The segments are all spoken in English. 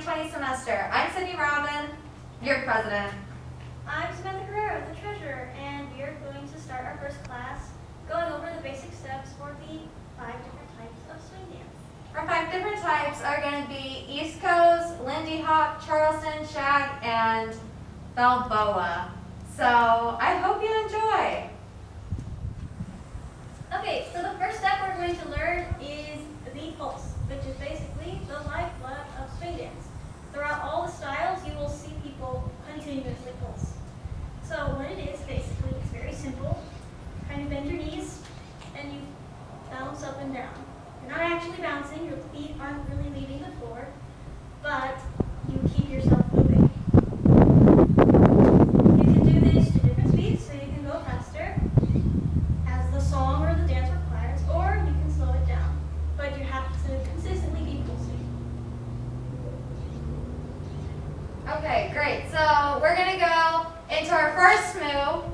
2020 semester. I'm Sydney Robin, your president. I'm Samantha Guerrero, the treasurer, and we are going to start our first class going over the basic steps for the five different types of swing dance. Our five different types are going to be East Coast, Lindy Hop, Charleston, Shag, and Balboa. So I hope you enjoy. Okay, so the first step we're going to learn is the pulse, which is basically the lifeblood of swing dance. Throughout all the styles, you will see people continuously pulse. So what it is, basically, it's very simple. Kind of bend your knees, and you bounce up and down. You're not actually bouncing, your feet aren't really leaving the floor, but you keep yourself moving. You can do this to different speeds, so you can go faster, as the song or the dance requires, or you can slow it down. But you have to consistently be pulsing. Great. So we're going to go into our first move,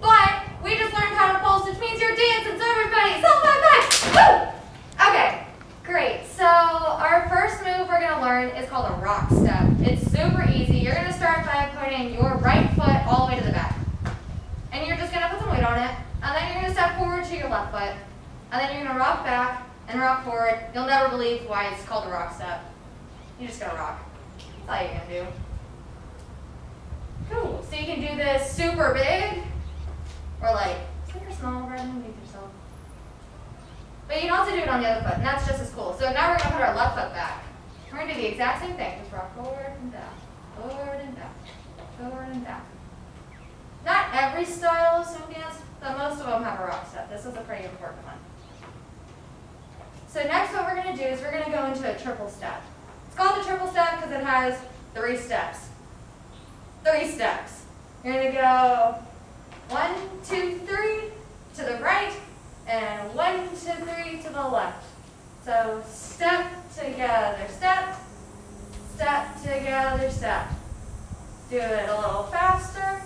but we just learned how to pulse, which means you're dancing, so everybody, so high five! Woo! Okay, great. So our first move we're going to learn is called a rock step. It's super easy. You're going to start by putting your right foot all the way to the back. And you're just going to put some weight on it. And then you're going to step forward to your left foot. And then you're going to rock back and rock forward. You'll never believe why it's called a rock step. You're just going to rock. That's all you're going to do. Cool. So you can do this super big or like super small, than big yourself. But you can also do it on the other foot, and that's just as cool. So now we're going to put our left foot back. We're going to do the exact same thing. Just rock forward and back, forward and back, forward and back. Not every style of swing dance, but most of them have a rock step. This is a pretty important one. So next what we're going to do is we're going to go into a triple step. It's called a triple step because it has three steps. Three steps. You're going to go one, two, three to the right, and one, two, three to the left. So step together, step, step together, step. Do it a little faster.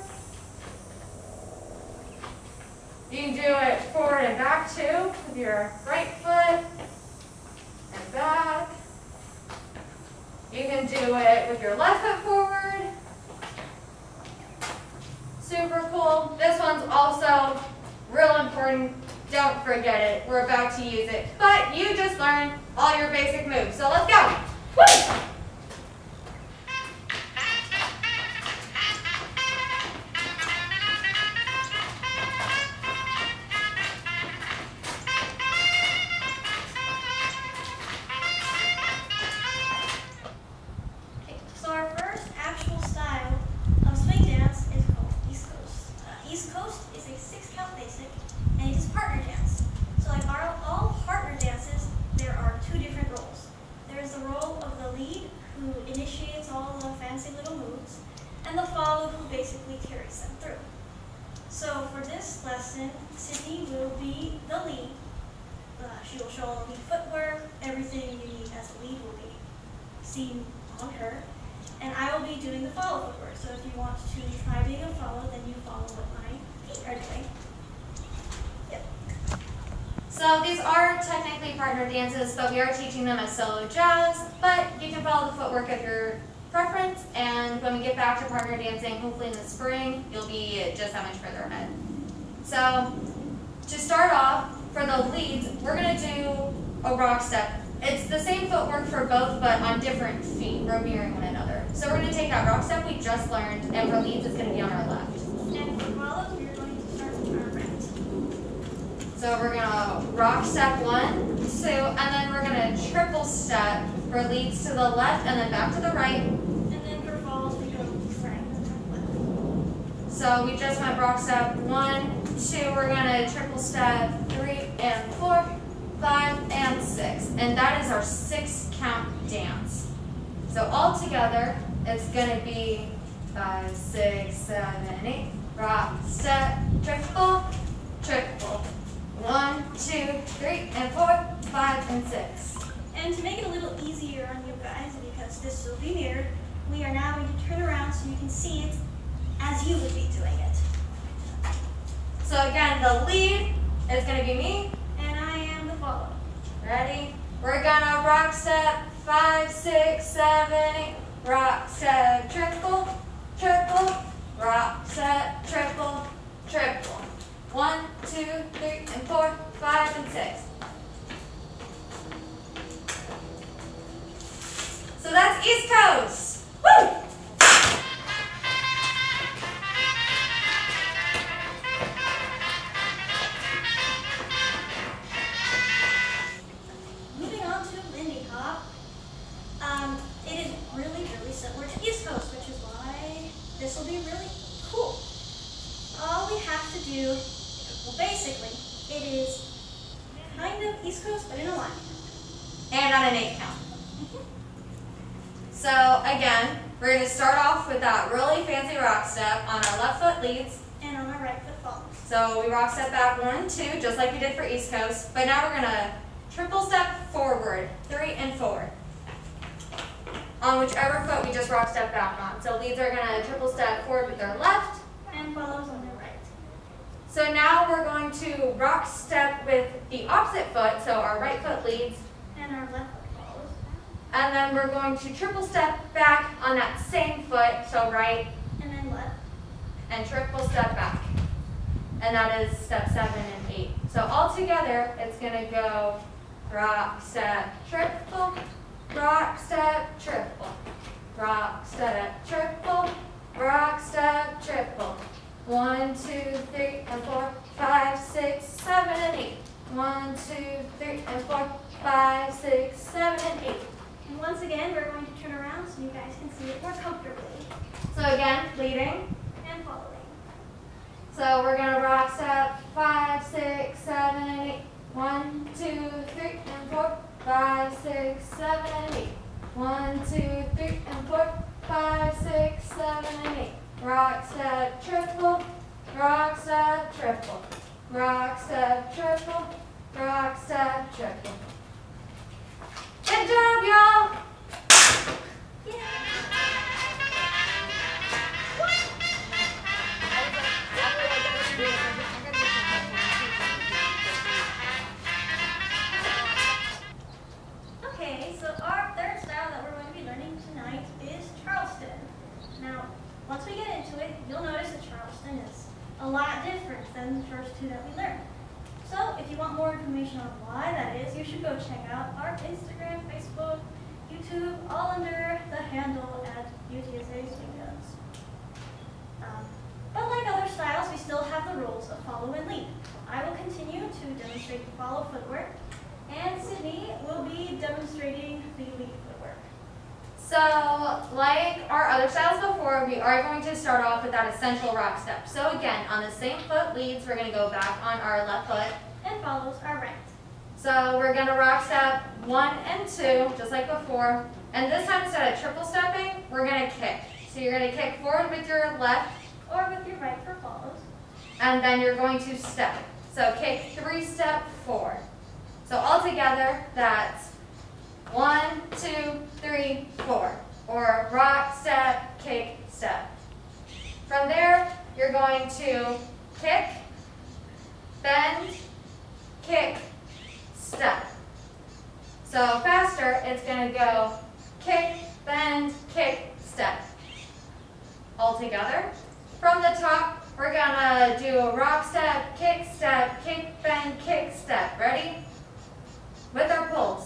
You can do it forward and back too with your right foot and back. You can do it with your left foot forward. Super cool. This one's also real important. Don't forget it. We're about to use it. But you just learned all your basic moves. So let's go. Woo! So our first actual style of swing dance is called East Coast. Uh, East Coast is a six count basic, and it is partner dance. So like our, all partner dances, there are two different roles. There is the role of the lead, who initiates all the fancy little moves, and the follow, who basically carries them through. So for this lesson, Sydney will be the lead. Uh, she will show all the footwork, everything you need as a lead will be seen on her. And I will be doing the follow footwork. So if you want to try being a follow, then you follow what my feet are doing. Yep. So these are technically partner dances, but we are teaching them as solo jazz. But you can follow the footwork of your preference, and when we get back to partner dancing, hopefully in the spring, you'll be just that much further ahead. So to start off, for the leads, we're gonna do a rock step. It's the same footwork for both, but on different feet. We're mirroring one another. So we're gonna take that rock step we just learned, and for leads, it's gonna be on our left. And for follows, we are going to start with our right. So we're gonna rock step one, two, and then we're gonna triple step for leads to the left and then back to the right. And then for follows, we go right and left. So we just went rock step one, two, we're gonna triple step three and four, five and six. And that is our six count dance. So all together, it's gonna be five, six, seven, eight, rock, step, triple, triple. One, two, three, and four, five, and six. And to make it a little easier on you guys, because this will be mirrored, we are now going to turn around so you can see it as you would be doing it. So again, the lead is gonna be me. And I am the follow. Ready? We're gonna rock step five, six, seven, eight. rock, step, triple, triple, rock, step, triple, triple. One, two, three, and four, five, and six. So that's East Coast. Have to do, well, basically, it is kind of East Coast, but in a line. And on an eight count. Mm-hmm. So again, we're going to start off with that really fancy rock step on our left foot leads. And on our right foot follows. So we rock step back one, two, just like we did for East Coast. But now we're going to triple step forward, three and four. On whichever foot we just rock step back on. So leads are going to triple step forward with their left. And follows on their. So now we're going to rock step with the opposite foot, so our right foot leads. And our left foot follows. And then we're going to triple step back on that same foot, so right And then left. and triple step back. And that is step seven and eight. So all together, it's gonna go rock, step, triple, rock, step, triple, rock, step, triple, rock, step, triple. One, two, three, and four, five, six, seven, and eight. One, two, three, and four, five, six, seven, and eight. And once again, we're going to turn around so you guys can see it more comfortably. So again, leading. And following. So we're gonna rock step five, six, seven, and eight. One, two, three, and four, five, six, seven, and eight. One, two, three, and four, five, six, seven, and eight. Rock step triple, rock step triple, rock step triple, rock step triple. Good job, y'all! Once we get into it, you'll notice that Charleston is a lot different than the first two that we learned. So, if you want more information on why that is, you should go check out our Instagram, Facebook, YouTube, all under the handle at UTSA Guns. Um, but like other styles, we still have the rules of follow and lead. I will continue to demonstrate the follow footwork, and Sydney will be demonstrating the lead. So, like our other styles before, we are going to start off with that essential rock step. So again, on the same foot leads, we're going to go back on our left foot. And follows our right. So we're going to rock step one and two, just like before. And this time, instead of triple stepping, we're going to kick. So you're going to kick forward with your left, Or with your right for follows. and then you're going to step. So kick three, step four. So all together, that's one, two, three, four. Or rock, step, kick, step. From there, you're going to kick, bend, kick, step. So faster, it's going to go kick, bend, kick, step. All together. From the top, we're going to do a rock step, kick, step, kick, bend, kick, step. Ready? With our pulse.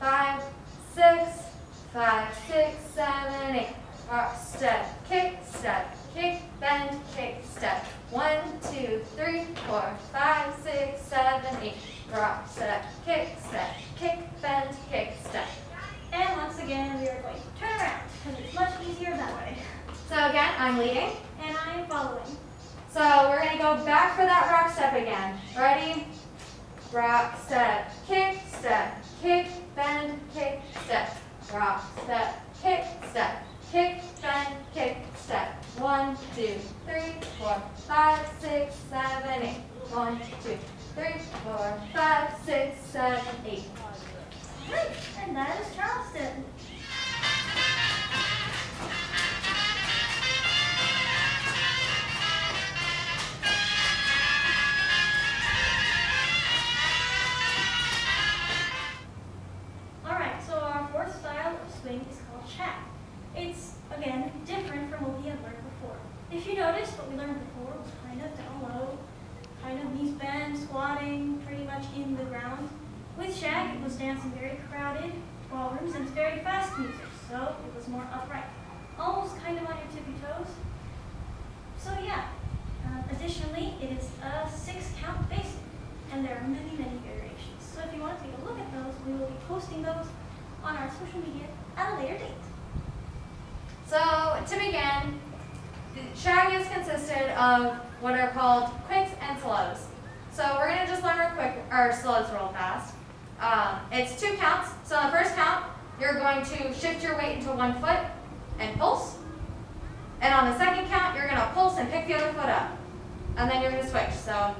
Five, six, five, six, seven, eight. Rock step, kick, step, kick, bend, kick, step. One, two, three, four, five, six, seven, eight. Rock step, kick, step, kick, bend, kick, step. And once again, we are going to turn around because it's much easier that way. So again, I'm leading. And I am following. So we're gonna go back for that rock step again. Ready? Rock, step, kick, step, kick, bend, kick, step. Rock, step, kick, step, kick, bend, kick, step. One, two, three, four, five, six, seven, eight. One, two, three, four, five, six, seven, eight. So it was more upright, almost kind of on your tippy toes. So yeah, uh, additionally, it is a six count basic, and there are many, many variations. So if you want to take a look at those, we will be posting those on our social media at a later date. So to begin, the shag is consisted of what are called quicks and slows. So we're gonna just learn our quick our slows real fast. Um, it's two counts. So the first count, you're going to shift your weight into one foot and pulse. And on the second count, you're gonna pulse and pick the other foot up. And then you're gonna switch. So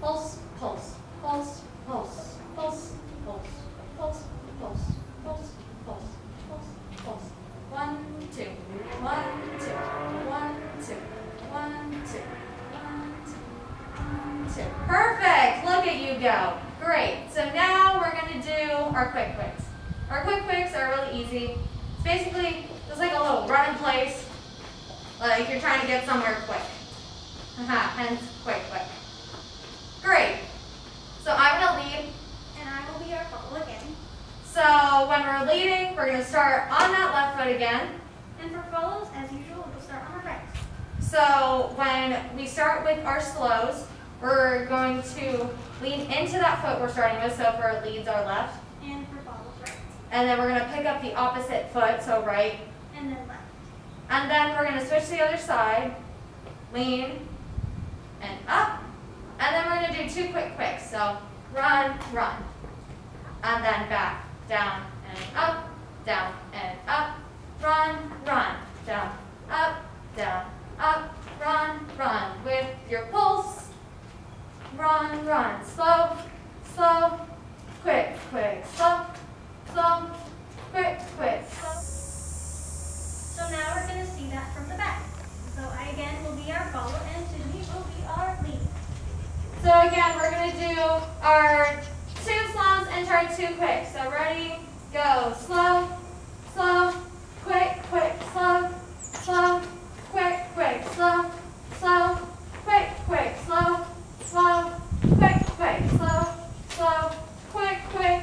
pulse, pulse, pulse, pulse, pulse, pulse, pulse, pulse, pulse, pulse, pulse, pulse. One, two, one, two, one, two, one, two, one, two, one, two. Perfect. Look at you go. Great. So now we're going to do our quick quicks. Our quick quicks are really easy. It's basically just like a little run in place, like you're trying to get somewhere quick. Aha, hence quick quick. Great. So I'm to lead And I will be our follow again. So when we're leading, we're going to start on that left foot again. And for follows, as usual, we'll start on our right. So when we start with our slows, we're going to lean into that foot we're starting with. So for leads our left. And for follows, right. And then we're going to pick up the opposite foot, so right. And then left. And then we're going to switch to the other side. Lean and up. And then we're going to do two quick quicks. So run, run. And then back, down and up, down and up. Run, run, down, up, down, up. Run, run with your pulse. Run, run. Slow, slow, quick, quick, slow, slow, quick, quick. So now we're going to see that from the back. So I again will be our follow and Sydney will be our lead. So again, we're gonna do our two slows and our two quick. So ready, go. Slow, slow, quick, quick, slow, slow, quick, quick, slow, slow, quick, quick, slow, slow, quick, quick, slow, slow, quick, quick.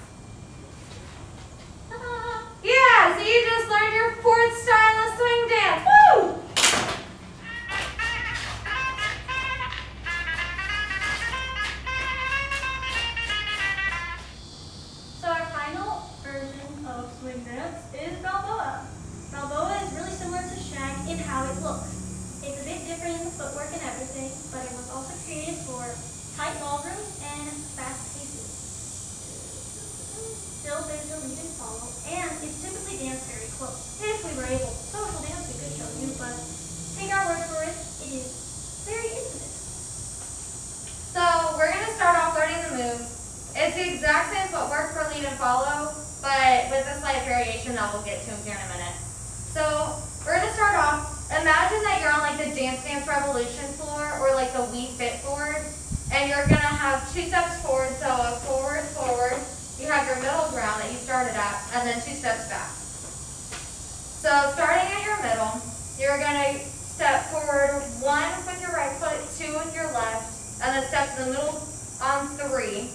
So starting at your middle, you're gonna step forward one with your right foot, two with your left, and then step to the middle on three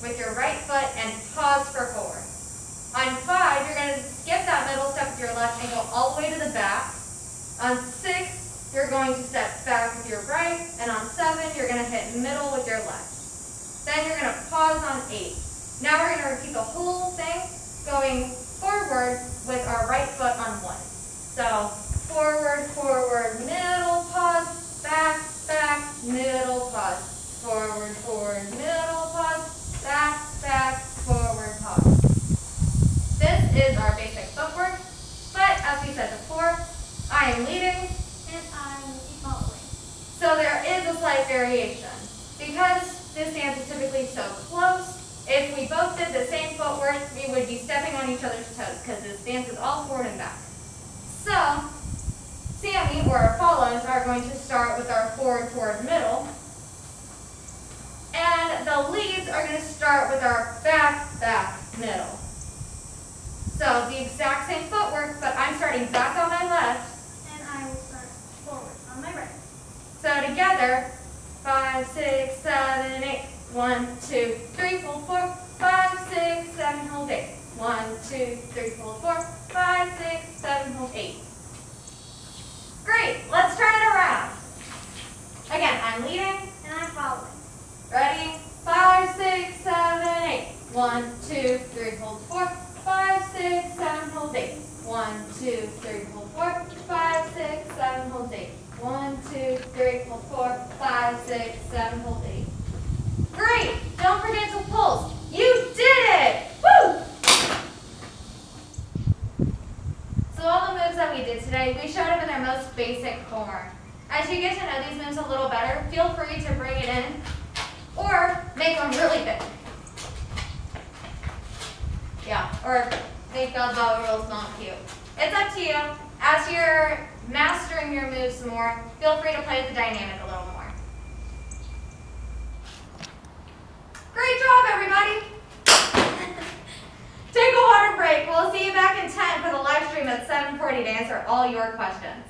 with your right foot and pause for four. On five, you're going to skip that middle step with your left and go all the way to the back. On six, you're going to step back with your right, and on seven, you're going to hit middle with your left. Then you're going to pause on eight. Now we're going to repeat the whole thing, going forward with our right foot on. So forward, forward, middle, pause, back, back, middle, pause. Forward, forward, middle, pause, back, back, forward, pause. This is our basic footwork, but as we said before, I am leading, And I will be following. so there is a slight variation. Because this dance is typically so close, if we both did the same footwork, we would be stepping on each other's toes because this dance is all forward and back. So, Sammy, or our follows, are going to start with our forward, forward, middle. And the leads are going to start with our back, back, middle. So the exact same footwork, but I'm starting back on my left. And I will start forward on my right. So together, five, six, seven, eight. One, two, three, hold four, five, six, seven, hold eight. One, two, three, hold four, five, six, seven, hold eight. Great, let's turn it around. Again, I'm And I'm following. ready? Five, six, seven, eight. One, two, three, hold four, five, six, seven, hold eight. One, two, three, hold four, five, six, seven, hold eight. One, two, three, hold four, five, six, seven, hold eight. Great! Don't forget to pulse. You did it! Woo! So all the moves that we did today, we showed them in their most basic form. As you get to know these moves a little better, feel free to bring it in or make them really big. Yeah, or make the bow rolls not cute. It's up to you. As you're mastering your moves more, feel free to play with the dynamic a little more. Great job, everybody! Take a water break. We'll see you back in 10 for the live stream at 7.40 to answer all your questions.